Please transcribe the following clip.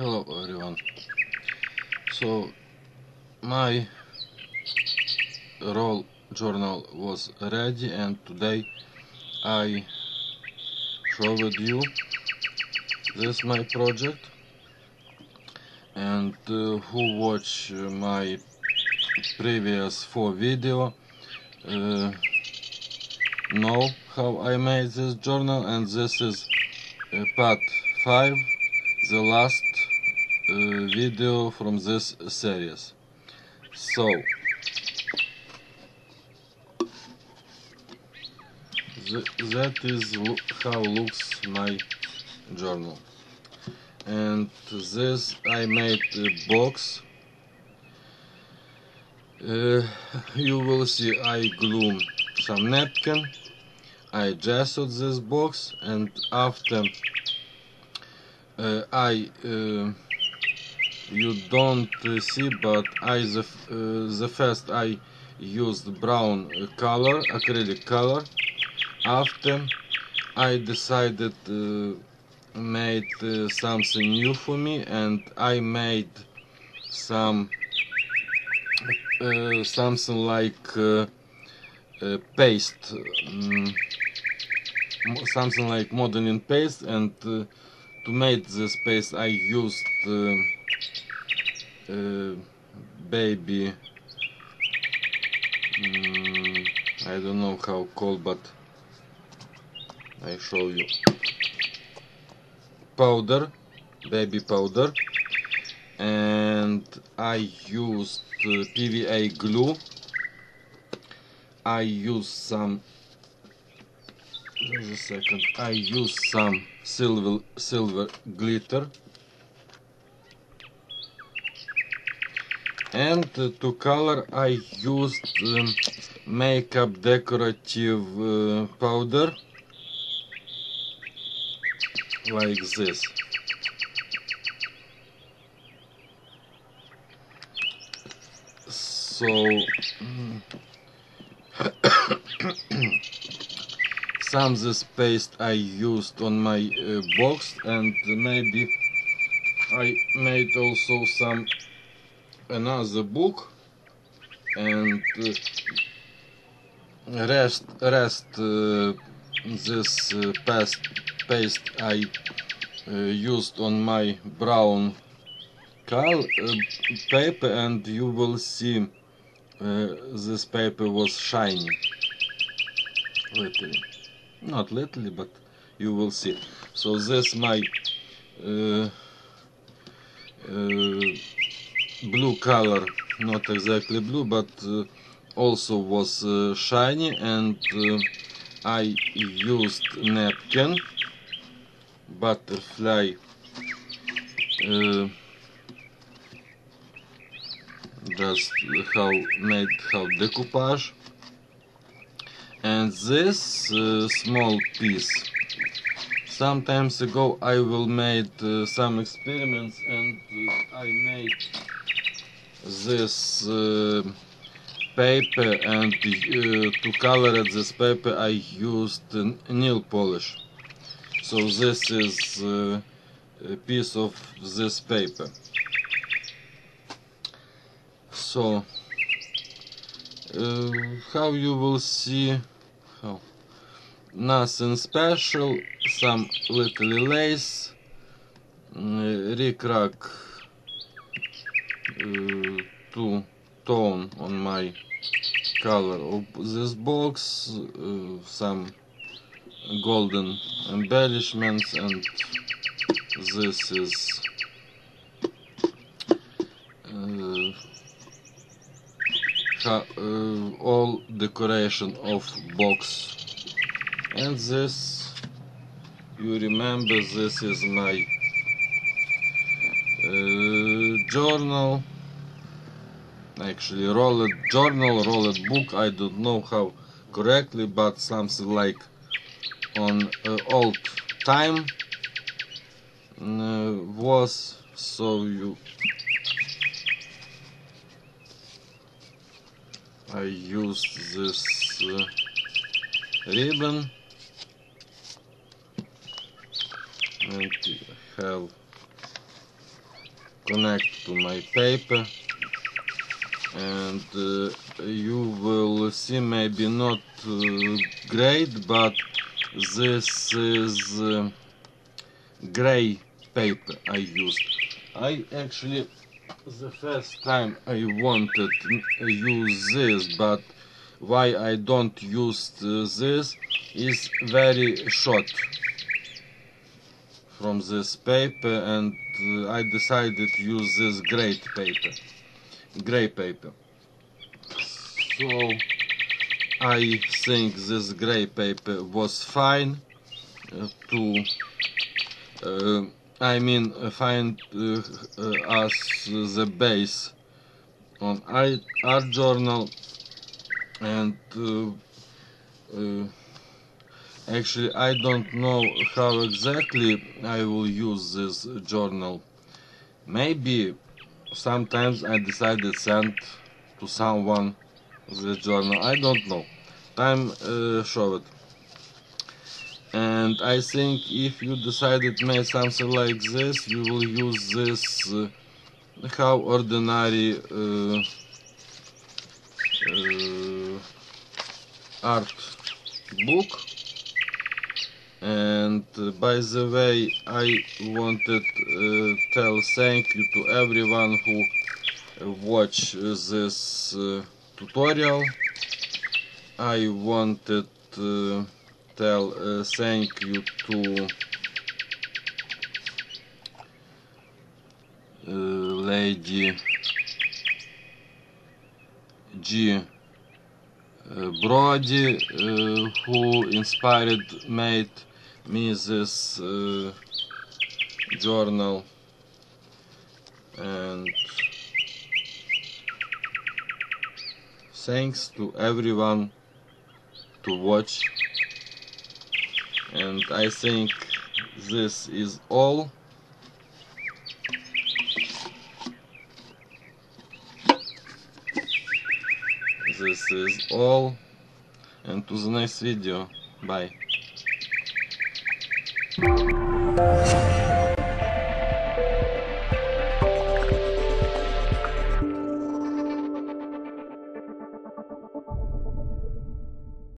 Hello everyone. So my roll journal was ready and today I showed you this my project and uh, who watch my previous four video uh, know how I made this journal and this is uh, part 5 the last uh, video from this series. So th that is how looks my journal. And this I made a box. Uh, you will see I glue some napkin. I gessoed this box and after uh, I uh, you don't see but I the, uh, the first I used brown color acrylic color. After I decided uh, made uh, something new for me and I made some uh, something like uh, uh, paste um, something like modeling paste and to make this paste I used baby mm, I don't know how called but I show you. Powder baby powder and I used uh, PVA glue. I use some just a second I used some silver silver glitter and to color I used um, makeup decorative uh, powder. Like this. So mm, some this paste I used on my uh, box and maybe I made also some another book and uh, rest rest uh, this uh, paste paste I uh, used on my brown cal uh, paper and you will see uh, this paper was shiny. Not little but you will see. So this my uh, blue color not exactly blue but uh, also was uh, shiny and uh, I used napkin butterfly uh, just how made how decoupage. And this uh, small piece. Sometimes ago I will made uh, some experiments and I made this uh, paper and uh, to color this paper I used nail polish. So this is uh, a piece of this paper. So uh, how you will see how nothing special some little lace uh, rick-rack to tone on my color of this box uh, some golden embellishments and this is uh, uh, all decoration of box. And this you remember this is my uh, journal. Actually rolled journal rolled book I don't know how correctly but something like on uh, old time uh, was so you I used this uh, ribbon. And have connect to my paper. And uh, you will see maybe not uh, great but this is uh, gray paper I used. I actually the first time I wanted to use this but why I don't use this is very short from this paper and uh, I decided to use this gray paper gray paper. So I think this gray paper was fine uh, to uh, I mean uh, fine uh, uh, as the base on art journal and actually I don't know how exactly I will use this journal. Maybe sometimes I decided send to someone the journal. I don't know. Time uh, show it. And I think if you decided make something like this you will use this uh, how ordinary uh, uh, art book and uh, by the way I wanted uh, tell thank you to everyone who watch this uh, tutorial I wanted to tell uh, thank you to uh, lady G. Uh, Brody, uh, who inspired, made me this uh, journal, and thanks to everyone to watch. And I think this is all. this is all and to the next video bye Música